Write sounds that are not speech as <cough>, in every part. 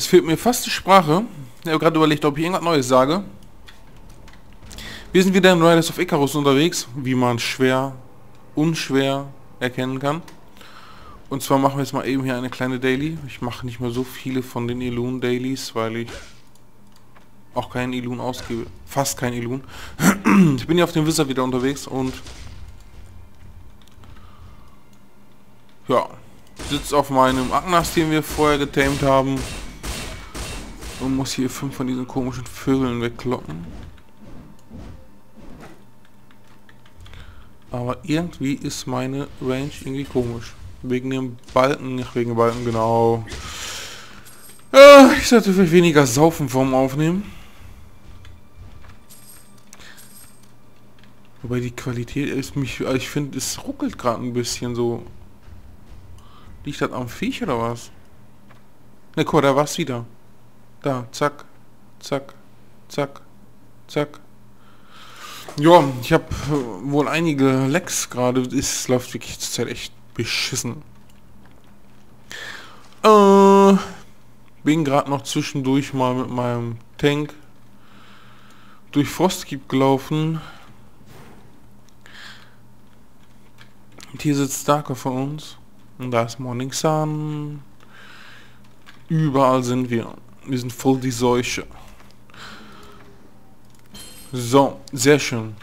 Es fehlt mir fast die Sprache. Ich habe gerade überlegt, ob ich irgendwas Neues sage. Wir sind wieder in Riders of Icarus unterwegs, wie man schwer, unschwer erkennen kann. Und zwar machen wir jetzt mal eben hier eine kleine Daily. Ich mache nicht mehr so viele von den Ilun Dailies, weil ich auch keinen Ilun ausgebe. Fast kein Ilun. <clears throat> ich bin ja auf dem Wizard wieder unterwegs und ja, sitzt auf meinem Agnas, den wir vorher getamed haben und muss hier fünf von diesen komischen Vögeln wegkloppen. Aber irgendwie ist meine Range irgendwie komisch. Wegen dem Balken, nicht wegen Balken, genau. Äh, ich sollte vielleicht weniger Saufen vorm Aufnehmen. Wobei die Qualität ist mich, ich finde, es ruckelt gerade ein bisschen so. Liegt das am Viech oder was? Ne, guck, da war's wieder. Da, zack, zack, zack, zack. Ja, ich habe wohl einige Lecks gerade. Es läuft wirklich zur Zeit echt beschissen. Äh, bin gerade noch zwischendurch mal mit meinem Tank durch Frostkeep gelaufen. Und hier sitzt Darker von uns. Und da ist Morning Sun. Überall sind wir. Wir sind voll die Seuche. So, sehr schön.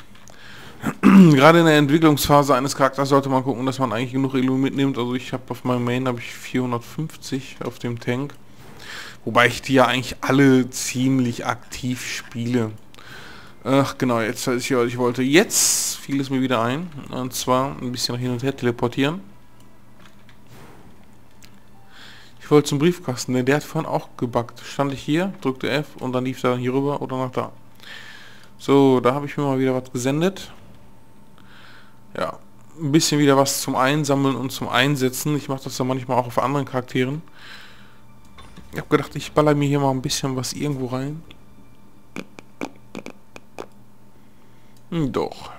<clears throat> Gerade in der Entwicklungsphase eines Charakters sollte man gucken, dass man eigentlich genug Elo mitnimmt. Also ich habe auf meinem Main habe ich 450 auf dem Tank. Wobei ich die ja eigentlich alle ziemlich aktiv spiele. Ach genau, jetzt weiß ich, was ich wollte. Jetzt fiel es mir wieder ein. Und zwar ein bisschen hin und her teleportieren. Ich wollte zum Briefkasten, denn der hat vorhin auch gebackt. Stand ich hier, drückte F und dann lief er dann hier rüber oder nach da. So, da habe ich mir mal wieder was gesendet. Ja, ein bisschen wieder was zum Einsammeln und zum Einsetzen. Ich mache das ja manchmal auch auf anderen Charakteren. Ich habe gedacht, ich baller mir hier mal ein bisschen was irgendwo rein. Hm, doch.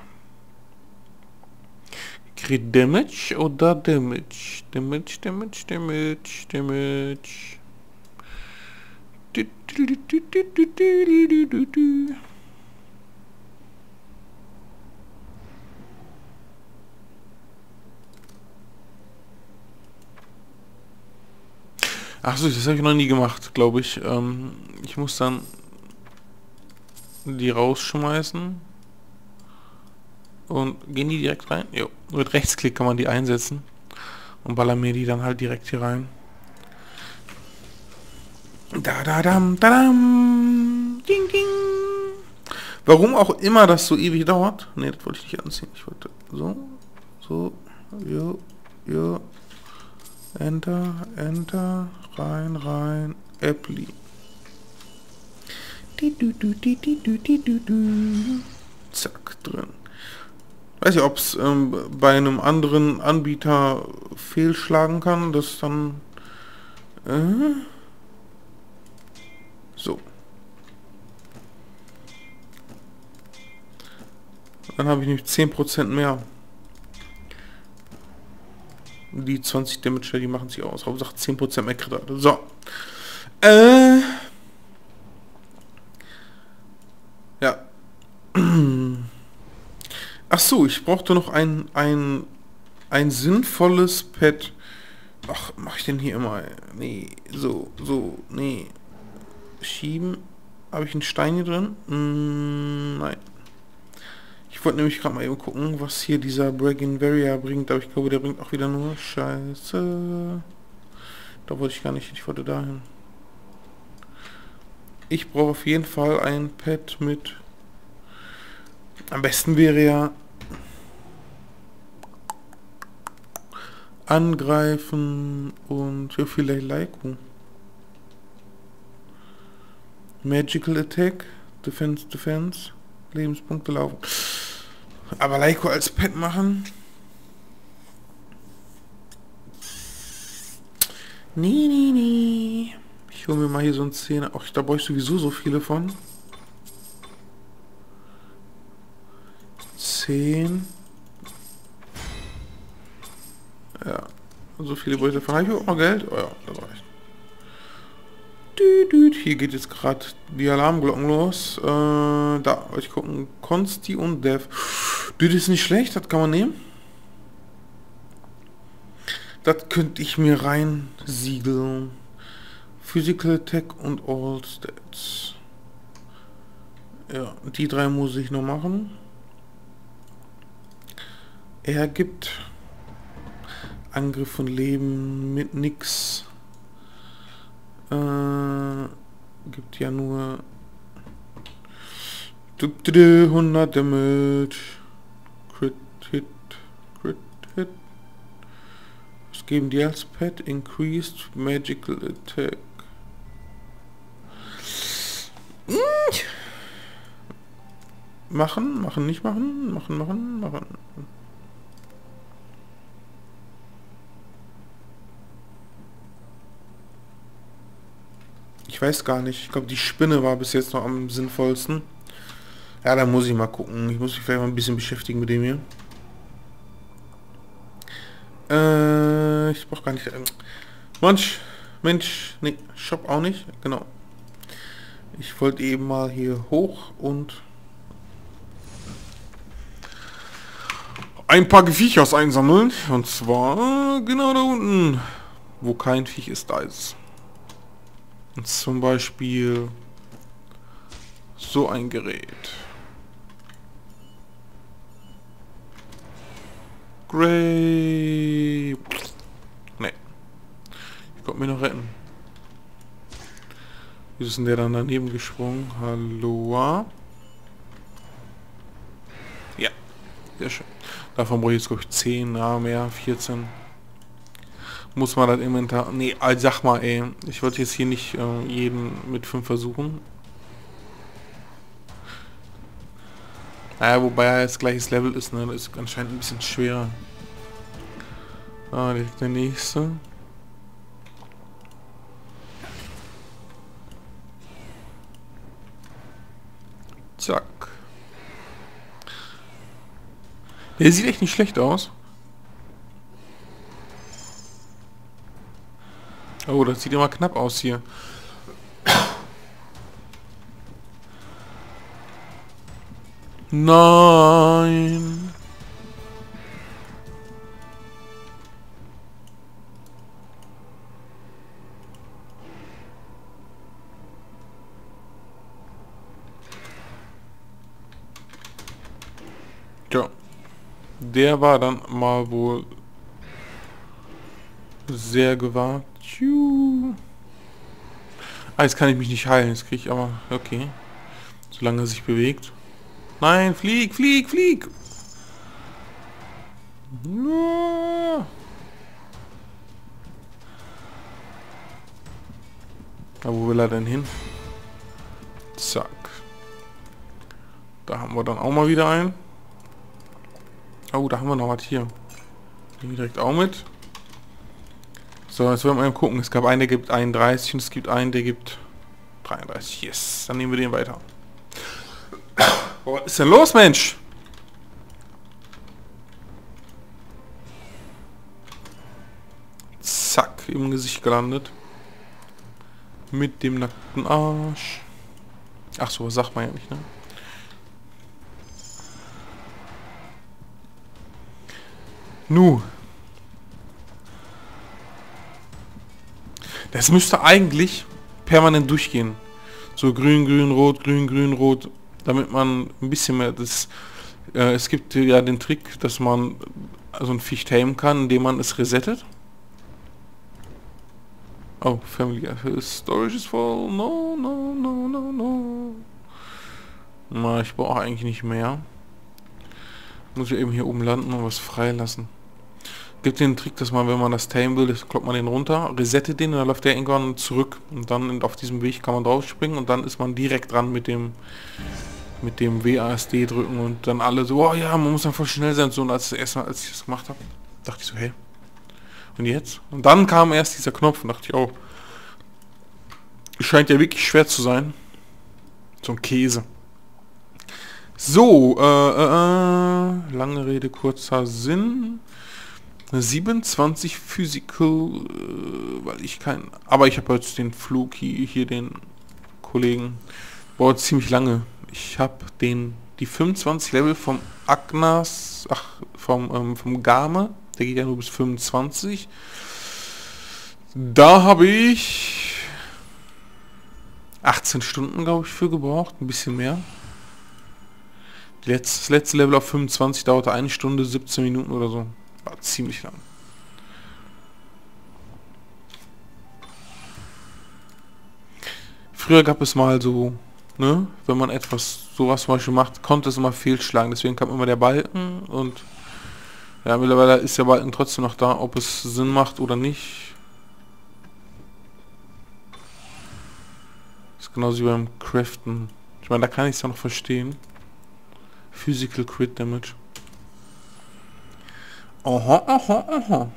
Krieg Damage oder Damage? Damage, Damage, Damage, Damage. Achso, das habe ich noch nie gemacht, glaube ich. Ähm, ich muss dann die rausschmeißen. Und gehen die direkt rein? Jo. Mit Rechtsklick kann man die einsetzen. Und baller mir die dann halt direkt hier rein. Da da dam da dam. Ding ding. Warum auch immer das so ewig dauert. Ne, das wollte ich nicht anziehen. Ich wollte so, so, jo, jo. Enter, Enter, rein, rein, Apply. Zack, drin. Weiß ich, ob es ähm, bei einem anderen Anbieter fehlschlagen kann, dass dann... Äh, so. Dann habe ich nämlich 10% mehr. Die 20 Damage, die machen sich aus. Hauptsache 10% mehr Kredit. So. Äh... Ja. Ach so, ich brauchte noch ein, ein, ein sinnvolles Pad. Ach, mach ich denn hier immer? Nee, so, so, nee. Schieben. Habe ich einen Stein hier drin? Mm, nein. Ich wollte nämlich gerade mal eben gucken, was hier dieser Bragging Varia bringt, aber ich glaube, der bringt auch wieder nur Scheiße. Da wollte ich gar nicht, ich wollte dahin. Ich brauche auf jeden Fall ein Pad mit... Am besten wäre ja... Angreifen und ja, vielleicht Leiku. Magical Attack, Defense, Defense, Lebenspunkte laufen. Aber Leiko als Pet machen? Nee, nee, nee. Ich hole mir mal hier so ein 10. Ach, da brauche ich sowieso so viele von. 10. Ja. So viele. Habe ich auch noch Geld? Oh ja, das reicht. Hier geht jetzt gerade die Alarmglocken los. Äh, da, ich gucken. Consti und Dev. Das ist nicht schlecht, das kann man nehmen. Das könnte ich mir rein siegeln. Physical Tech und All Stats. Ja, die drei muss ich noch machen. Er gibt Angriff von Leben mit nix. Äh, gibt ja nur 100 Damage. Crit Hit. Crit Hit. Was geben die als Pet? Increased Magical Attack. Machen, machen, nicht machen, machen, machen, machen. Ich weiß gar nicht. Ich glaube, die Spinne war bis jetzt noch am sinnvollsten. Ja, da muss ich mal gucken. Ich muss mich vielleicht mal ein bisschen beschäftigen mit dem hier. Äh, ich brauche gar nicht... Ähm, Mensch, Mensch, nee, Shop auch nicht. Genau. Ich wollte eben mal hier hoch und... Ein paar Geviechers einsammeln. Und zwar genau da unten. Wo kein Viech ist, da ist zum Beispiel so ein Gerät. Grey. Nee. Ich konnte mir noch retten. Wie ist denn der dann daneben gesprungen? Hallo? Ja. Sehr schön. Davon brauche ich jetzt glaube ich 10, na mehr, 14 muss man das Inventar... Nee, also sag mal, ey. Ich wollte jetzt hier nicht äh, jeden mit fünf versuchen. Naja, wobei er jetzt gleiches Level ist, ne? Das ist anscheinend ein bisschen schwerer. Ah, der nächste. Zack. Der sieht echt nicht schlecht aus. Oh, das sieht immer knapp aus hier. Nein. Ja. Der war dann mal wohl sehr gewagt. Ah, jetzt kann ich mich nicht heilen. Jetzt kriege ich aber... Okay. Solange er sich bewegt. Nein, flieg, flieg, flieg! Ja. Da, wo will er denn hin? Zack. Da haben wir dann auch mal wieder einen. Oh, da haben wir noch was hier. Nehmen direkt auch mit. So, jetzt wollen wir mal gucken. Es gab einen, der gibt 31 und es gibt einen, der gibt 33. Yes, dann nehmen wir den weiter. was ist denn los, Mensch? Zack, im Gesicht gelandet. Mit dem nackten Arsch. Ach so, sagt man ja nicht, ne? Nu, Das müsste eigentlich permanent durchgehen. So grün, grün, rot, grün, grün, rot, damit man ein bisschen mehr das... Äh, es gibt ja den Trick, dass man so ein Viech tamen kann, indem man es resettet. Oh, Family Storage is full. No, no, no, no, no. Na, ich brauche eigentlich nicht mehr. Muss ich eben hier oben landen und was freilassen gibt den Trick, dass man, wenn man das tame will, kloppt man den runter, resettet den und dann läuft der irgendwann zurück. Und dann auf diesem Weg kann man draufspringen und dann ist man direkt dran mit dem mit dem WASD drücken und dann alle so, oh ja, man muss einfach schnell sein. So, und als, das erste Mal, als ich das gemacht habe, dachte ich so, hey, und jetzt? Und dann kam erst dieser Knopf und dachte ich, oh, scheint ja wirklich schwer zu sein. So ein Käse. So, äh, äh, äh lange Rede, kurzer Sinn. Eine 27 Physical, äh, weil ich kein... Aber ich habe jetzt den Flug hier, den Kollegen. Braucht ziemlich lange. Ich habe den die 25 Level vom Agnas, ach, vom, ähm, vom Game, der geht ja nur bis 25. Da habe ich 18 Stunden, glaube ich, für gebraucht, ein bisschen mehr. das letzte Level auf 25 dauerte eine Stunde, 17 Minuten oder so. War ziemlich lang. Früher gab es mal so, ne, wenn man etwas sowas zum Beispiel macht, konnte es immer fehlschlagen. Deswegen kam immer der Balken und ja, mittlerweile ist der Balken trotzdem noch da, ob es Sinn macht oder nicht. ist genauso wie beim Craften. Ich meine, da kann ich es ja noch verstehen. Physical Crit Damage. Aha, aha, aha.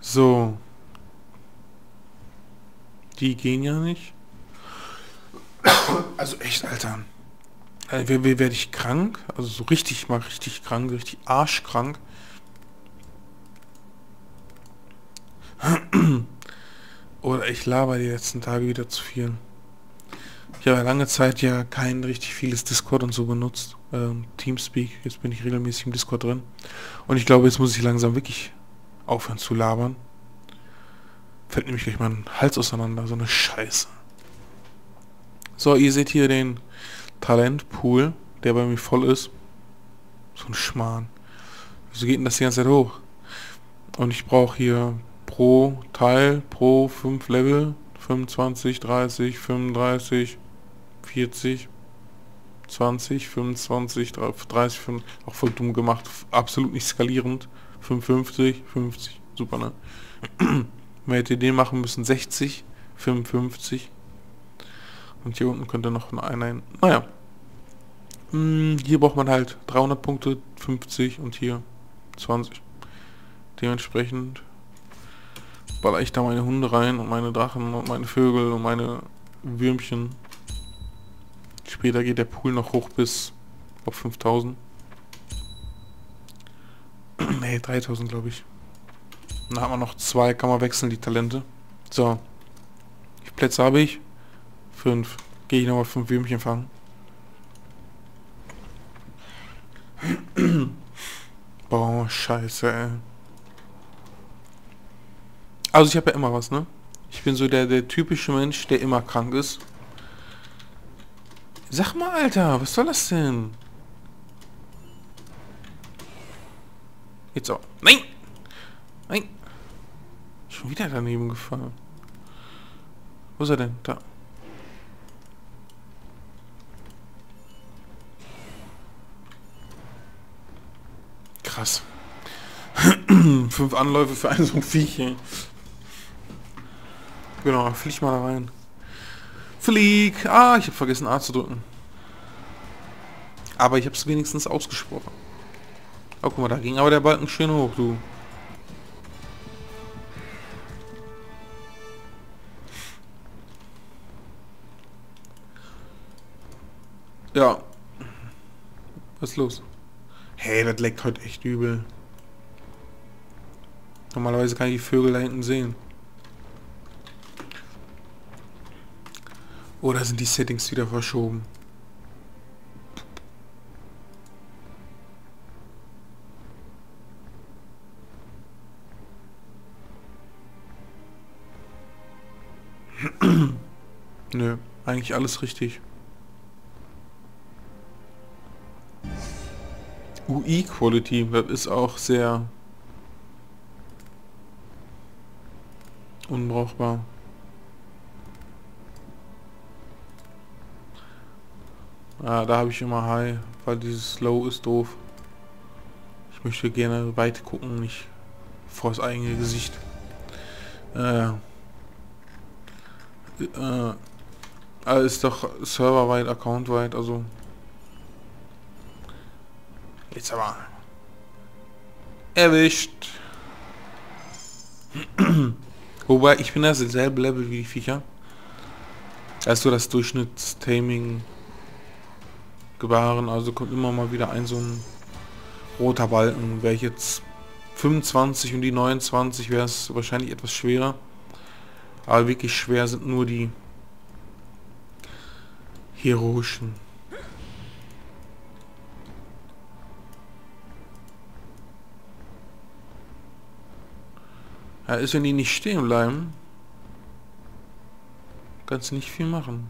So. Die gehen ja nicht. Also echt, Alter. Also, werde ich krank? Also so richtig mal richtig krank, richtig arschkrank. <clears throat> Oder ich laber die letzten Tage wieder zu viel. Ich habe ja lange Zeit ja kein richtig vieles Discord und so benutzt. Ähm, Teamspeak, jetzt bin ich regelmäßig im Discord drin. Und ich glaube, jetzt muss ich langsam wirklich aufhören zu labern. Fällt nämlich gleich mein Hals auseinander, so eine Scheiße. So, ihr seht hier den Talentpool, der bei mir voll ist. So ein Schmarrn. Wieso geht denn das die ganze Zeit hoch? Und ich brauche hier pro Teil, pro 5 Level, 25, 30, 35, 40, 20, 25, 30, 5, auch voll dumm gemacht, absolut nicht skalierend. 55, 50, super, ne? <clears throat> Man hätte den machen müssen 60, 55. Und hier unten könnte noch ein ein. Naja. Hm, hier braucht man halt 300 Punkte, 50 und hier 20. Dementsprechend baller ich da meine Hunde rein und meine Drachen und meine Vögel und meine Würmchen. Später geht der Pool noch hoch bis auf 5000. ne, 3000 glaube ich. Dann haben wir noch zwei, kann man wechseln, die Talente. So. Wie Plätze habe ich? Fünf. Gehe ich nochmal fünf Würmchen fangen. <clears throat> Boah, scheiße, ey. Also ich habe ja immer was, ne? Ich bin so der, der typische Mensch, der immer krank ist. Sag mal, Alter, was soll das denn? Jetzt auch. Nein! Nein! Schon wieder daneben gefallen. Wo ist er denn? Da. Krass. <clears throat> Fünf Anläufe für ein so ein Viech. Genau, flieg mal da rein. Flieg! Ah, ich habe vergessen A zu drücken. Aber ich habe es wenigstens ausgesprochen. Oh, guck mal, da ging aber der Balken schön hoch, du. Ja. Was ist los? Hey, das leckt heute echt übel. Normalerweise kann ich die Vögel da hinten sehen. Oder sind die Settings wieder verschoben? <clears throat> Nö, eigentlich alles richtig. UI-Quality, ist auch sehr unbrauchbar. Ja, da habe ich immer High, weil dieses Low ist doof. Ich möchte gerne weit gucken, nicht vor das eigene Gesicht. Äh, äh, also ist doch serverweit, accountweit, also jetzt aber erwischt. <clears throat> Wobei ich bin das selbe Level wie die Viecher. Also das Durchschnittstaming gebaren. Also kommt immer mal wieder ein so ein roter Balken. Wäre ich jetzt 25 und die 29 wäre es wahrscheinlich etwas schwerer. Aber wirklich schwer sind nur die heroischen. Ja, ist, wenn die nicht stehen bleiben, kannst du nicht viel machen.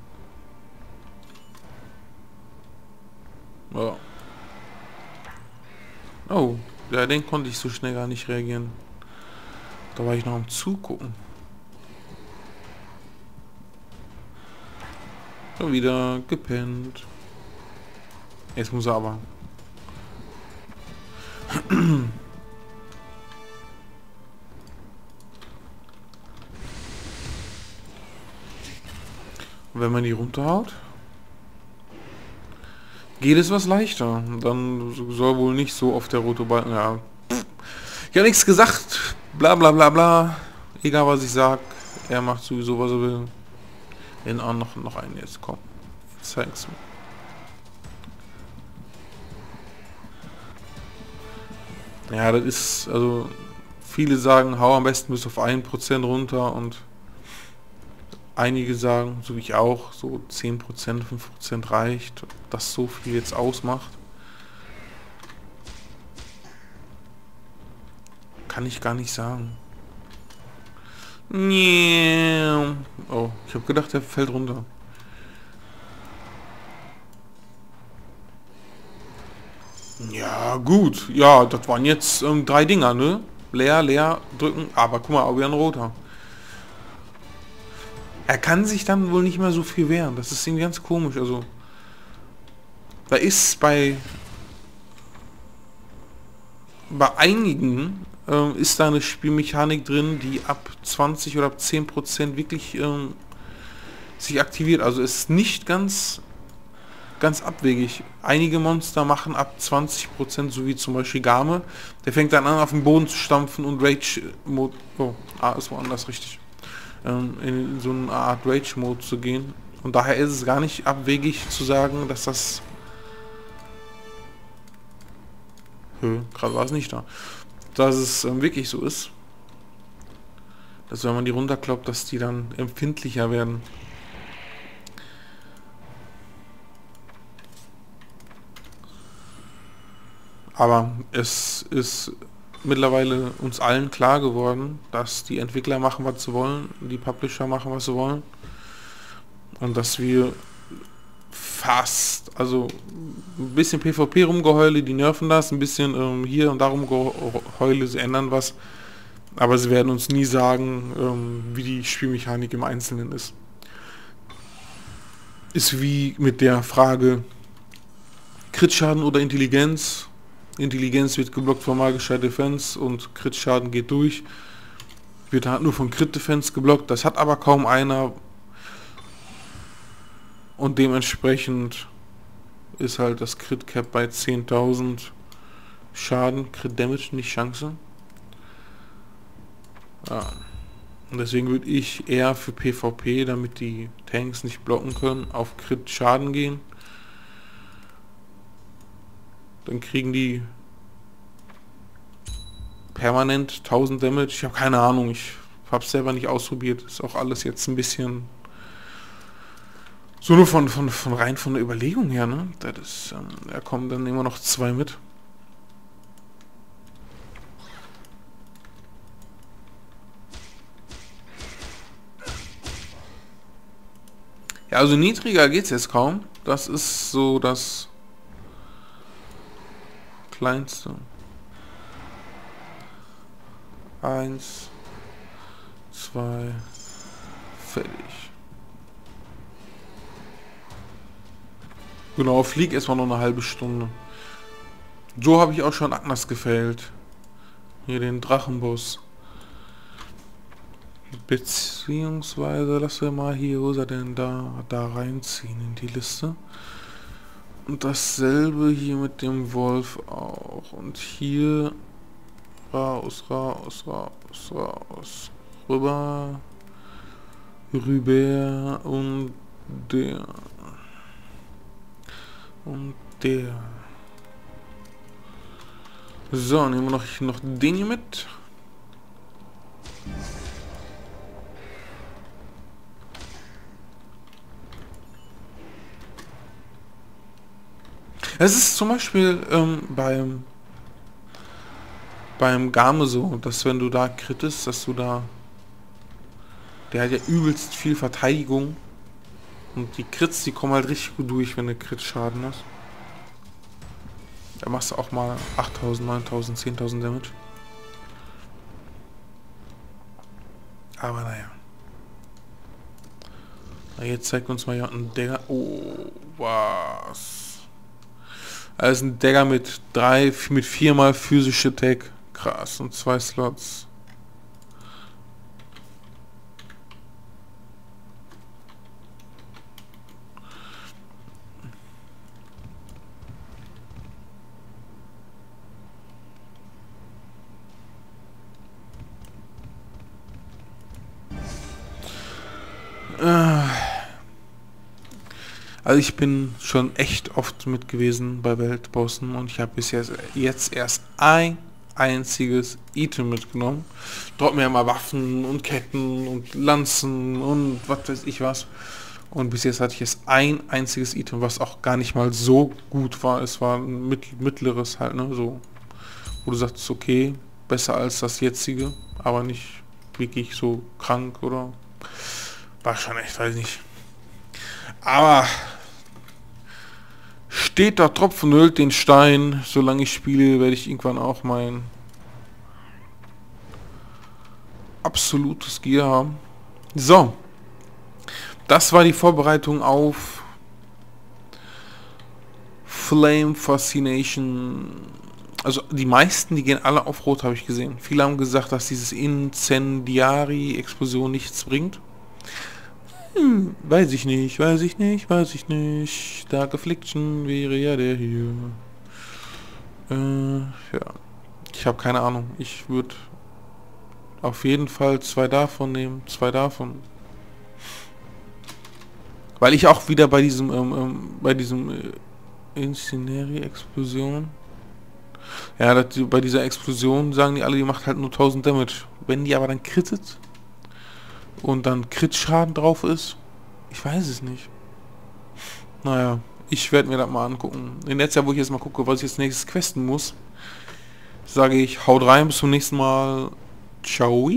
Ja. Oh, ja, den konnte ich so schnell gar nicht reagieren. Da war ich noch am Zugucken. Schon wieder gepennt. Jetzt muss er aber. <clears throat> wenn man die runterhaut, geht es was leichter. Dann soll wohl nicht so oft der rote Balken... Ja, ich habe nichts gesagt. Bla bla bla bla. Egal was ich sag. Er macht sowieso was er will. In auch noch, noch einen jetzt. Komm. Zeig's mir. Ja, das ist, also, viele sagen, hau am besten bis auf 1% runter und einige sagen, so wie ich auch, so 10%, 5% reicht, dass so viel jetzt ausmacht. Kann ich gar nicht sagen. Oh, ich habe gedacht, er fällt runter. Ja, gut. Ja, das waren jetzt ähm, drei Dinger, ne? Leer, leer, drücken. Aber guck mal, auch wieder ein roter. Er kann sich dann wohl nicht mehr so viel wehren. Das ist irgendwie ganz komisch. Also, da ist bei bei einigen ähm, ist da eine Spielmechanik drin, die ab 20 oder ab 10 Prozent wirklich ähm, sich aktiviert. Also ist nicht ganz ganz abwegig. Einige Monster machen ab 20 Prozent, so wie zum Beispiel Game. Der fängt dann an, auf den Boden zu stampfen und Rage Mode. Oh, ah, ist woanders richtig ähm, in so eine Art Rage-Mode zu gehen. Und daher ist es gar nicht abwegig zu sagen, dass das... Hö, gerade war es nicht da. Dass es ähm, wirklich so ist. Dass wenn man die runterkloppt, dass die dann empfindlicher werden. Aber es ist mittlerweile uns allen klar geworden, dass die Entwickler machen, was sie wollen, die Publisher machen, was sie wollen. Und dass wir fast, also ein bisschen PvP rumgeheule, die nerven das, ein bisschen ähm, hier und darum geheule, sie ändern was. Aber sie werden uns nie sagen, ähm, wie die Spielmechanik im Einzelnen ist. Ist wie mit der Frage Kritschaden oder Intelligenz Intelligenz wird geblockt von magischer Defense und Crit-Schaden geht durch. Wird halt nur von Crit-Defense geblockt. Das hat aber kaum einer. Und dementsprechend ist halt das Crit-Cap bei 10.000 Schaden. Crit-Damage, nicht Chance. Ja. Und deswegen würde ich eher für PvP, damit die Tanks nicht blocken können, auf Crit-Schaden gehen. Dann kriegen die permanent 1000 Damage. Ich habe keine Ahnung. Ich habe selber nicht ausprobiert. Ist auch alles jetzt ein bisschen so nur von, von, von rein von der Überlegung her. Ne? Das ist, ähm, da kommen dann immer noch zwei mit. Ja, also niedriger geht es jetzt kaum. Das ist so das kleinste. Eins, zwei, fertig. Genau, flieg erstmal noch eine halbe Stunde. So habe ich auch schon Agnes gefällt. Hier den Drachenboss. Beziehungsweise, lass wir mal hier, wo ist er denn da, da reinziehen in die Liste. Und dasselbe hier mit dem Wolf auch. Und hier raus, raus, raus, raus. Rüber. Rüber und der. Und der. So, nehmen wir noch, noch den hier mit. Es ist zum Beispiel ähm, beim beim Game so, dass wenn du da krittest, dass du da der hat ja übelst viel Verteidigung und die Crits, die kommen halt richtig gut durch, wenn du Crit-Schaden hast. Da machst du auch mal 8000, 9000, 10.000 Damage. Aber naja. Na, jetzt zeigt uns mal jemand einen Dagger. Oh, was? Also ein Dagger mit drei, mit viermal physische Tag. Krass. Und zwei Slots. Also ich bin schon echt oft mit gewesen bei Weltbossen und ich habe bis jetzt, jetzt erst ein einziges Item mitgenommen. Dort mir mal Waffen und Ketten und Lanzen und was weiß ich was. Und bis jetzt hatte ich jetzt ein einziges Item, was auch gar nicht mal so gut war. Es war ein mittleres halt, ne, so. Wo du sagst, okay, besser als das jetzige, aber nicht wirklich so krank oder war schon echt, weiß nicht. Aber steht da Tropfen hüllt den Stein. Solange ich spiele, werde ich irgendwann auch mein absolutes Gear haben. So. Das war die Vorbereitung auf Flame Fascination. Also die meisten, die gehen alle auf Rot, habe ich gesehen. Viele haben gesagt, dass dieses Incendiari-Explosion nichts bringt. Hm, weiß ich nicht, weiß ich nicht, weiß ich nicht. Dark Affliction wäre ja der hier. Äh, ja. Ich habe keine Ahnung. Ich würde auf jeden Fall zwei davon nehmen. Zwei davon. Weil ich auch wieder bei diesem, ähm, ähm, bei diesem äh, Incendiary-Explosion. Ja, das, bei dieser Explosion sagen die alle, die macht halt nur 1000 Damage. Wenn die aber dann krittet, und dann Crit-Schaden drauf ist? Ich weiß es nicht. Naja, ich werde mir das mal angucken. In der Zeit, wo ich jetzt mal gucke, was ich jetzt nächstes questen muss, sage ich, haut rein, bis zum nächsten Mal. Ciao.